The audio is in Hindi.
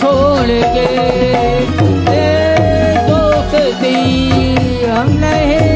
छोड़ के दोस्त दी हम नहीं